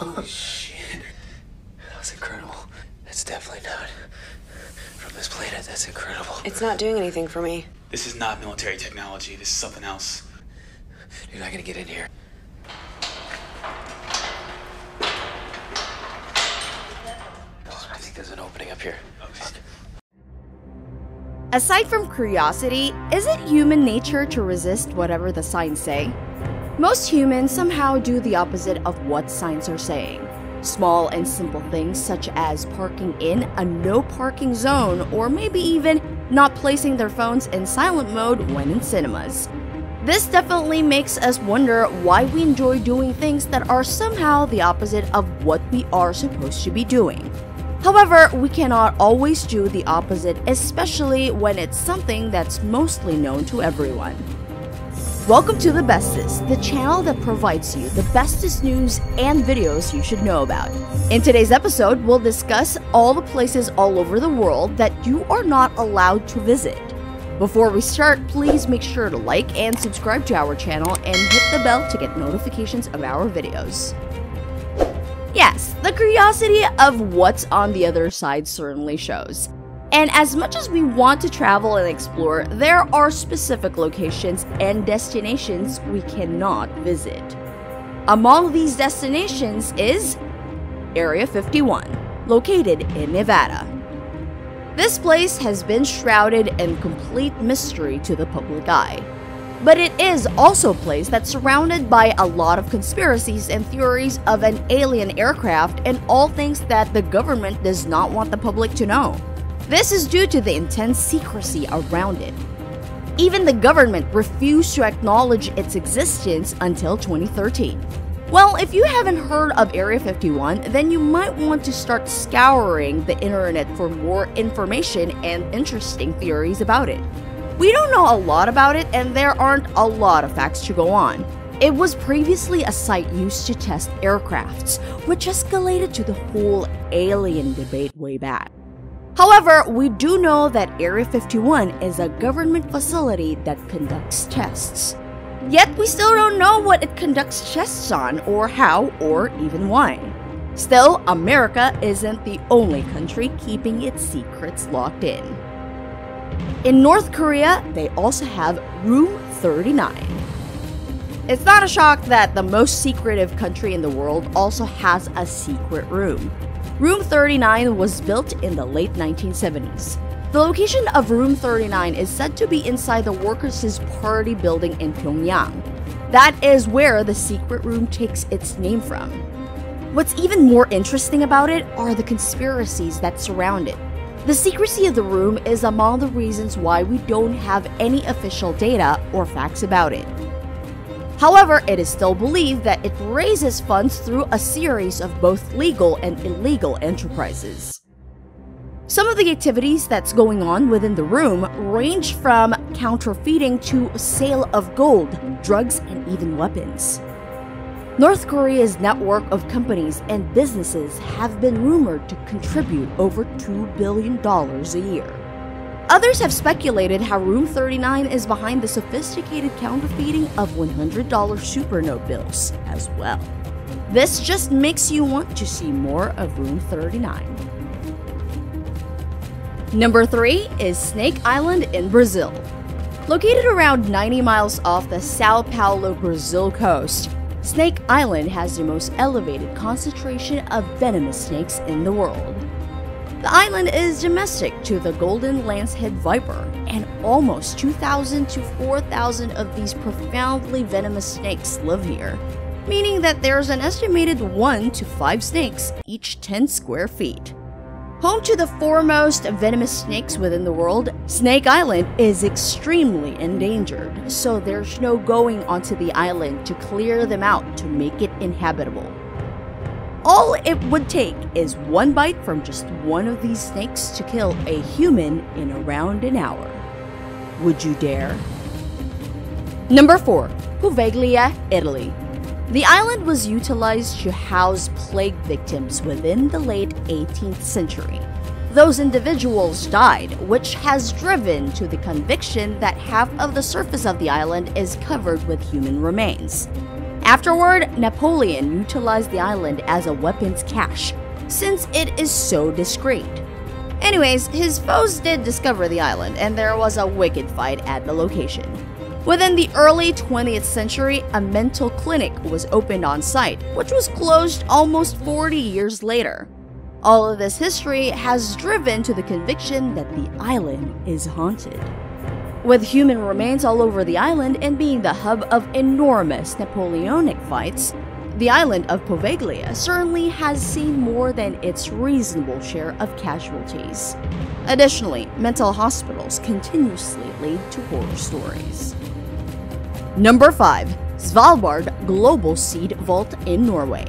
Holy shit. That was incredible. That's definitely not from this planet. That's incredible. It's not doing anything for me. This is not military technology. This is something else. Dude, I gotta get in here. Oh, I think there's an opening up here. Fuck. Aside from curiosity, is it human nature to resist whatever the signs say? Most humans somehow do the opposite of what signs are saying. Small and simple things such as parking in a no parking zone or maybe even not placing their phones in silent mode when in cinemas. This definitely makes us wonder why we enjoy doing things that are somehow the opposite of what we are supposed to be doing. However, we cannot always do the opposite, especially when it's something that's mostly known to everyone. Welcome to The Bestest, the channel that provides you the bestest news and videos you should know about. In today's episode, we'll discuss all the places all over the world that you are not allowed to visit. Before we start, please make sure to like and subscribe to our channel and hit the bell to get notifications of our videos. Yes, the curiosity of what's on the other side certainly shows. And as much as we want to travel and explore, there are specific locations and destinations we cannot visit. Among these destinations is Area 51, located in Nevada. This place has been shrouded in complete mystery to the public eye. But it is also a place that's surrounded by a lot of conspiracies and theories of an alien aircraft and all things that the government does not want the public to know. This is due to the intense secrecy around it. Even the government refused to acknowledge its existence until 2013. Well, if you haven't heard of Area 51, then you might want to start scouring the internet for more information and interesting theories about it. We don't know a lot about it, and there aren't a lot of facts to go on. It was previously a site used to test aircrafts, which escalated to the whole alien debate way back. However, we do know that Area 51 is a government facility that conducts tests. Yet we still don't know what it conducts tests on, or how, or even why. Still, America isn't the only country keeping its secrets locked in. In North Korea, they also have Room 39. It's not a shock that the most secretive country in the world also has a secret room. Room 39 was built in the late 1970s. The location of Room 39 is said to be inside the Workers' Party building in Pyongyang. That is where the secret room takes its name from. What's even more interesting about it are the conspiracies that surround it. The secrecy of the room is among the reasons why we don't have any official data or facts about it. However, it is still believed that it raises funds through a series of both legal and illegal enterprises. Some of the activities that's going on within the room range from counterfeiting to sale of gold, drugs, and even weapons. North Korea's network of companies and businesses have been rumored to contribute over $2 billion a year. Others have speculated how Room 39 is behind the sophisticated counterfeiting of $100 super note bills as well. This just makes you want to see more of Room 39. Number 3 is Snake Island in Brazil. Located around 90 miles off the Sao Paulo, Brazil coast, Snake Island has the most elevated concentration of venomous snakes in the world. The island is domestic to the golden lancehead viper, and almost 2,000 to 4,000 of these profoundly venomous snakes live here, meaning that there's an estimated 1 to 5 snakes each 10 square feet. Home to the foremost venomous snakes within the world, Snake Island is extremely endangered, so there's no going onto the island to clear them out to make it inhabitable. All it would take is one bite from just one of these snakes to kill a human in around an hour. Would you dare? Number 4. Poveglia, Italy. The island was utilized to house plague victims within the late 18th century. Those individuals died, which has driven to the conviction that half of the surface of the island is covered with human remains. Afterward, Napoleon utilized the island as a weapons cache, since it is so discreet. Anyways, his foes did discover the island, and there was a wicked fight at the location. Within the early 20th century, a mental clinic was opened on site, which was closed almost 40 years later. All of this history has driven to the conviction that the island is haunted. With human remains all over the island and being the hub of enormous Napoleonic fights, the island of Poveglia certainly has seen more than its reasonable share of casualties. Additionally, mental hospitals continuously lead to horror stories. Number 5. Svalbard Global Seed Vault in Norway.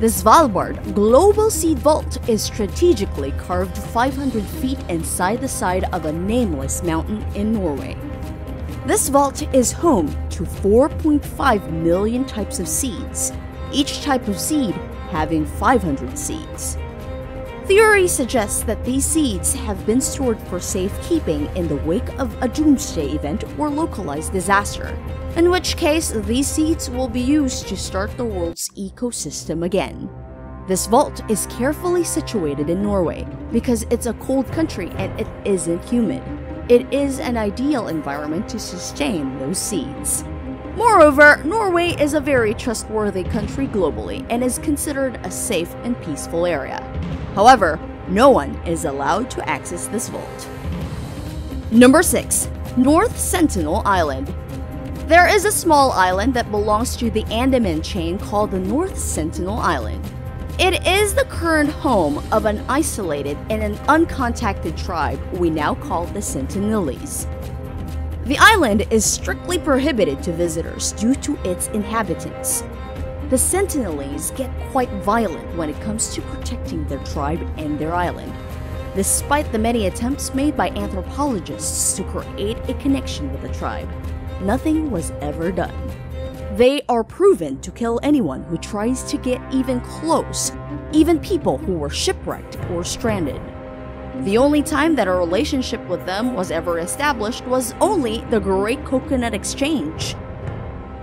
The Svalbard Global Seed Vault is strategically carved 500 feet inside the side of a nameless mountain in Norway. This vault is home to 4.5 million types of seeds, each type of seed having 500 seeds. Theory suggests that these seeds have been stored for safekeeping in the wake of a doomsday event or localized disaster, in which case these seeds will be used to start the world's ecosystem again. This vault is carefully situated in Norway because it's a cold country and it isn't humid. It is an ideal environment to sustain those seeds. Moreover, Norway is a very trustworthy country globally and is considered a safe and peaceful area. However, no one is allowed to access this vault. Number 6. North Sentinel Island. There is a small island that belongs to the Andaman chain called the North Sentinel Island. It is the current home of an isolated and an uncontacted tribe we now call the Sentinelese. The island is strictly prohibited to visitors due to its inhabitants. The Sentinelese get quite violent when it comes to protecting their tribe and their island, despite the many attempts made by anthropologists to create a connection with the tribe. Nothing was ever done. They are proven to kill anyone who tries to get even close, even people who were shipwrecked or stranded. The only time that a relationship with them was ever established was only the Great Coconut Exchange.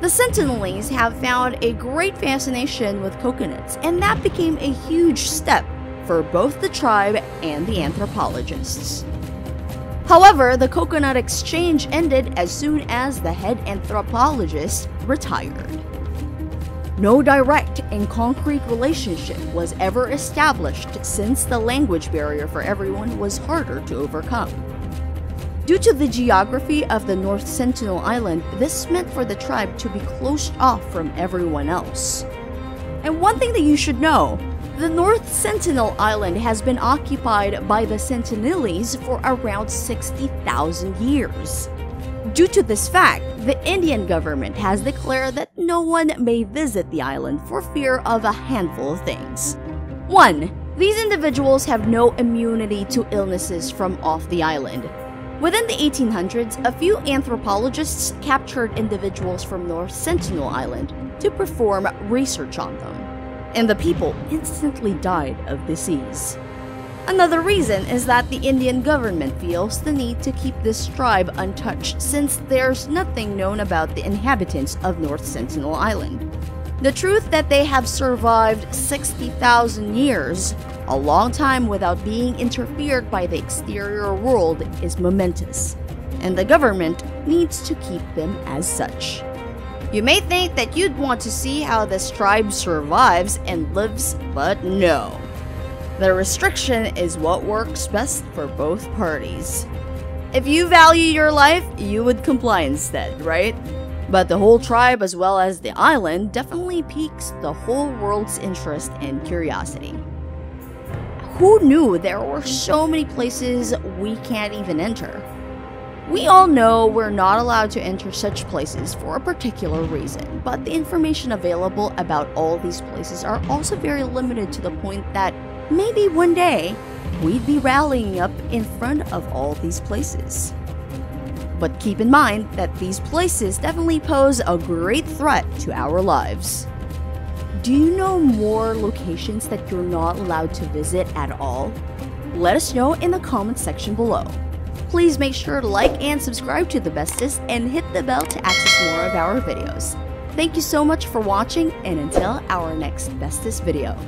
The Sentinelese have found a great fascination with coconuts, and that became a huge step for both the tribe and the anthropologists. However, the coconut exchange ended as soon as the head anthropologist retired. No direct and concrete relationship was ever established since the language barrier for everyone was harder to overcome. Due to the geography of the North Sentinel Island, this meant for the tribe to be closed off from everyone else. And one thing that you should know the North Sentinel Island has been occupied by the Sentinelese for around 60,000 years. Due to this fact, the Indian government has declared that no one may visit the island for fear of a handful of things. 1. These individuals have no immunity to illnesses from off the island. Within the 1800s, a few anthropologists captured individuals from North Sentinel Island to perform research on them and the people instantly died of disease. Another reason is that the Indian government feels the need to keep this tribe untouched since there's nothing known about the inhabitants of North Sentinel Island. The truth that they have survived 60,000 years, a long time without being interfered by the exterior world, is momentous, and the government needs to keep them as such. You may think that you'd want to see how this tribe survives and lives, but no. The restriction is what works best for both parties. If you value your life, you would comply instead, right? But the whole tribe, as well as the island, definitely piques the whole world's interest and curiosity. Who knew there were so many places we can't even enter? We all know we're not allowed to enter such places for a particular reason, but the information available about all these places are also very limited to the point that maybe one day we'd be rallying up in front of all these places. But keep in mind that these places definitely pose a great threat to our lives. Do you know more locations that you're not allowed to visit at all? Let us know in the comment section below. Please make sure to like and subscribe to The Bestest and hit the bell to access more of our videos. Thank you so much for watching, and until our next bestest video.